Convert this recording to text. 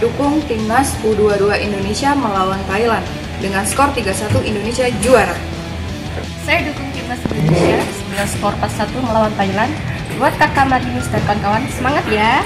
Dukung timnas U22 Indonesia melawan Thailand dengan skor 3-1 Indonesia juara. Saya dukung timnas Indonesia dengan skor 4-1 melawan Thailand. Buat kakak Marius dan kawan-kawan, semangat ya!